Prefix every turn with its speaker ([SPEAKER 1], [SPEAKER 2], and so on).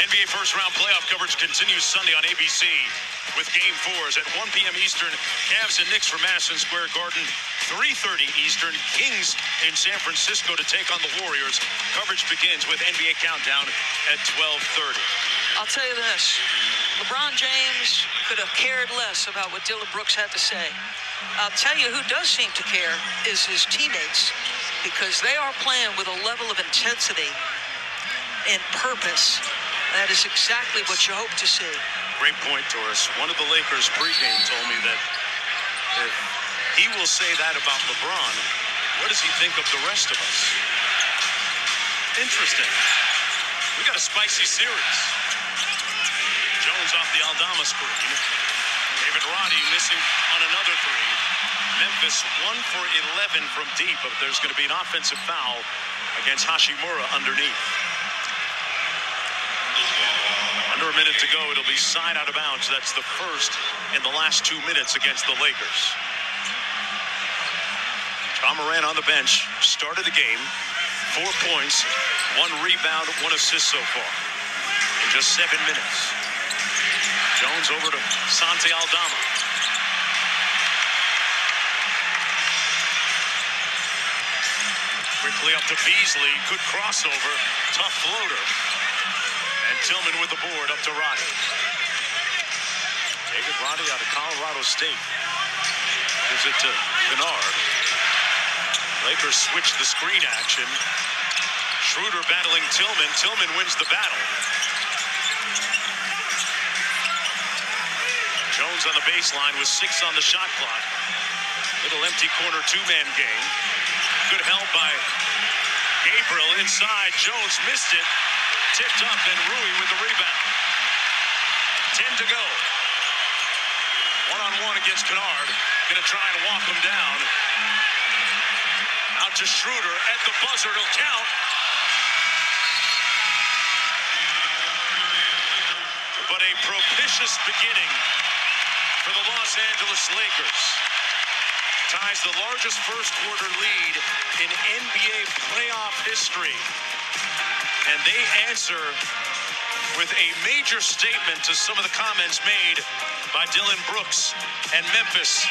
[SPEAKER 1] NBA first round playoff coverage continues Sunday on ABC with game fours at 1 p.m. Eastern. Cavs and Knicks from Madison Square Garden. 3.30 Eastern. Kings in San Francisco to take on the Warriors. Coverage begins with NBA Countdown at 12.30.
[SPEAKER 2] I'll tell you this. LeBron James could have cared less about what Dillon Brooks had to say. I'll tell you who does seem to care is his teammates because they are playing with a level of intensity and purpose that is exactly what you hope to see.
[SPEAKER 1] Great point, Doris. One of the Lakers pregame told me that if he will say that about LeBron, what does he think of the rest of us? Interesting. We got a spicy series. Jones off the Aldama screen. David Roddy missing on another three. Memphis one for 11 from deep, but there's going to be an offensive foul against Hachimura underneath. Under a minute to go. It'll be side out of bounds. That's the first in the last two minutes against the Lakers. Ja Morant on the bench. Started the game. Four points, one rebound, one assist so far. In just seven minutes. Jones over to Santi Aldama. Quickly up to Beasley. Good crossover. Tough floater. Tillman with the board up to Roddy. David Roddy out of Colorado State. Gives it to Kennard. Lakers switch the screen action. Schroeder battling Tillman. Tillman wins the battle. Jones on the baseline with six on the shot clock. Little empty corner two-man game. Good help by Gabriel inside. Jones missed it. Tipped up, and Rui with the rebound. Ten to go. One-on-one against Kennard. Going to try and walk him down. Out to Schroeder at the buzzer. It'll count. But a propitious beginning for the Los Angeles Lakers. Ties the largest first quarter lead in NBA playoff history. And they answer with a major statement to some of the comments made by Dillon Brooks and Memphis